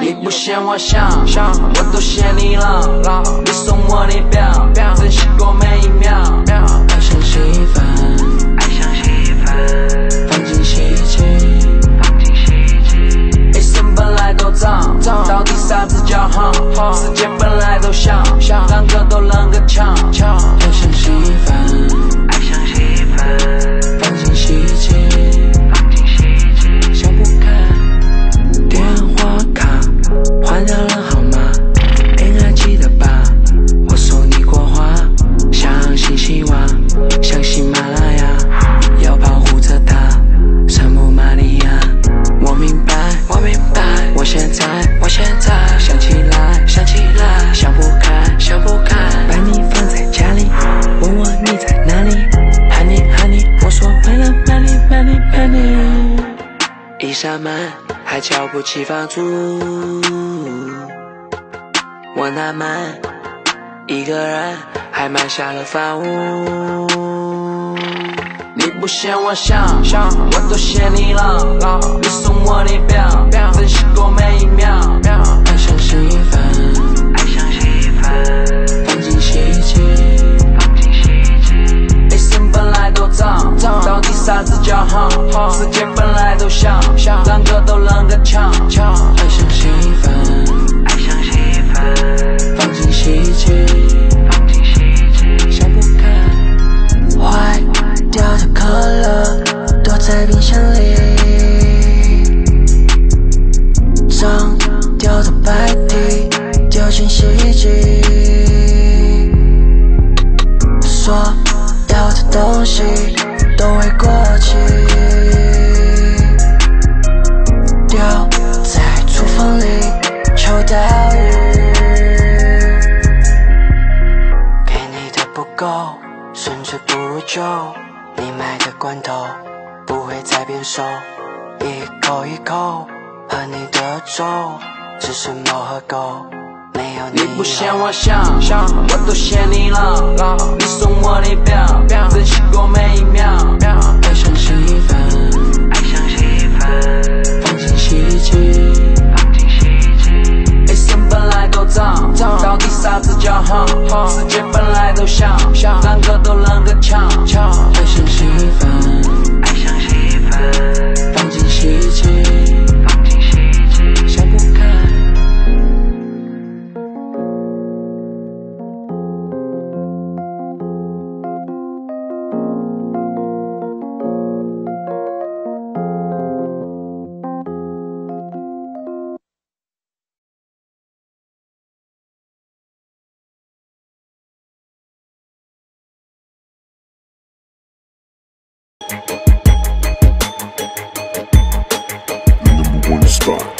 你不嫌我想，我都嫌你浪。你送我的表，珍惜过每一秒。爱像稀饭，爱像稀饭，放进洗衣机。放进洗衣机。一生本来都脏，到底啥子叫好？世界本来都小，两个都能够抢。一扇门还交不起房租，我纳闷，一个人还买下了房屋。你不嫌我小，我都嫌你浪。叫好？世界本来都小，啷个都能够抢。爱像稀饭，爱像稀饭，放进洗衣机。放进洗衣机。想不开，坏掉的可乐躲在冰箱里，脏掉的白 T 丢进洗衣机，所有的东西都会过期，掉在厨房里，臭到鱼。给你的不够，甚至不如旧。你买的罐头不会再变瘦，一口一口喝你的粥，只是猫和狗，没有你你不嫌我想，我都嫌你老。你送我的表，珍惜过每一秒。本来都，number one spot.